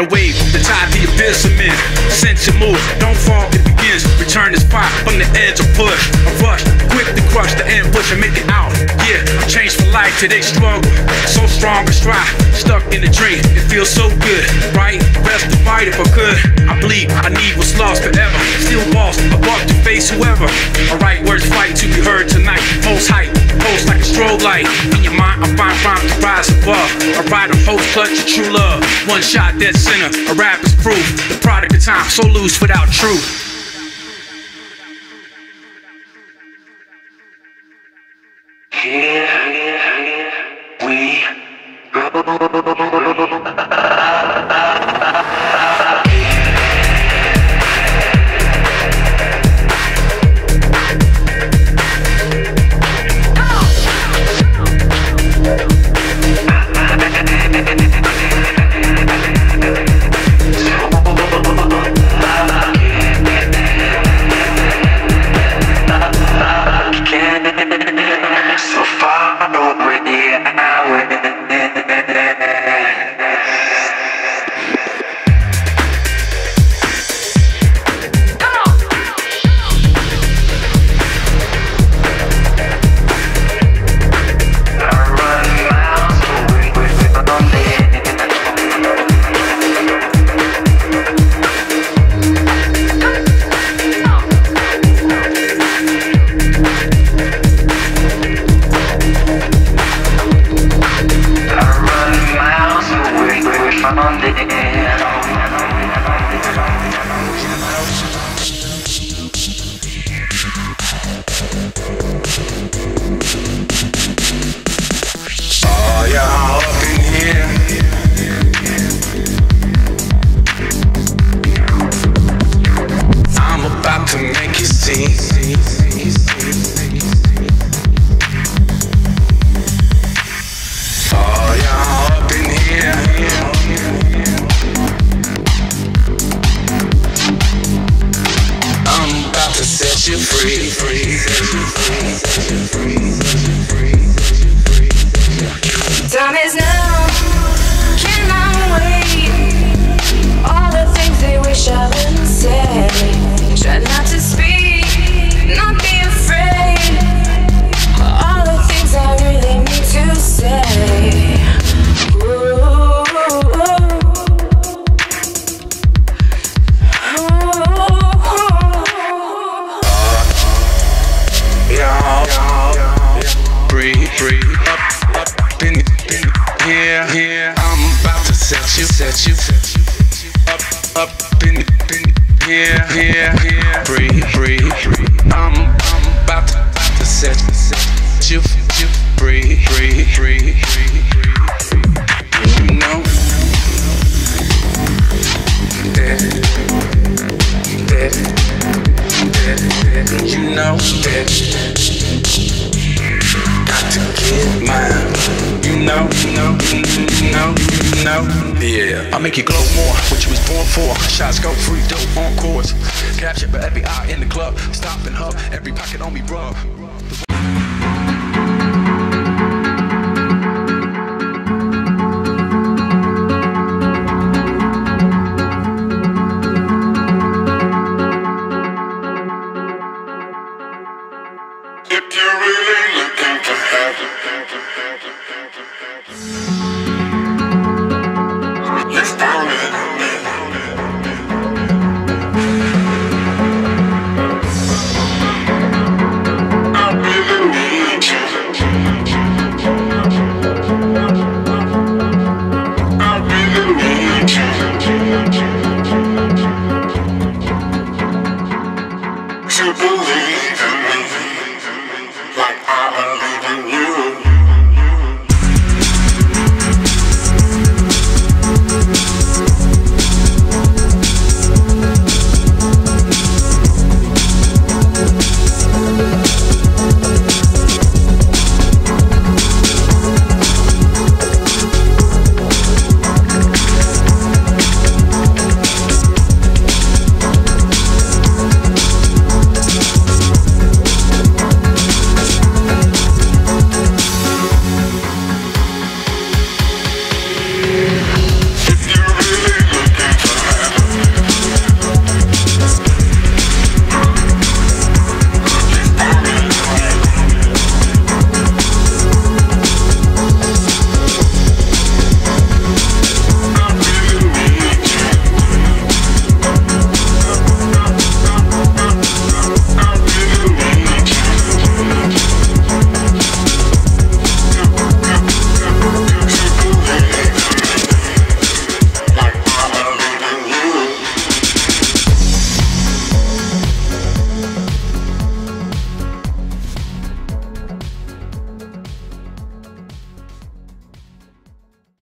After your bid submit, sense your move. Don't fall, it begins. Return this spot from the edge of push. A rush, quick to crush the ambush and make it out. Yeah, change for life, today struggle. So strong and strive. Stuck in the dream, it feels so good, right? Best to fight if I could. I bleed, I need what's lost forever. Still boss, above to face whoever. Alright, words fight to be heard tonight. Most hype, post like a strobe light. In your mind, I find rhyme to rise above. I ride a host, clutch of true love. One shot, dead center. A rap is proof. The product of time, so loose without truth. Here we go. You, set you, up, up in, in here, here, here. Breathe, breathe, breathe. I'm, Yeah. I make you glow more, what you was born for. Shots go free, dope on course. Captured by every eye in the club. Stop and hub, every pocket on me rub.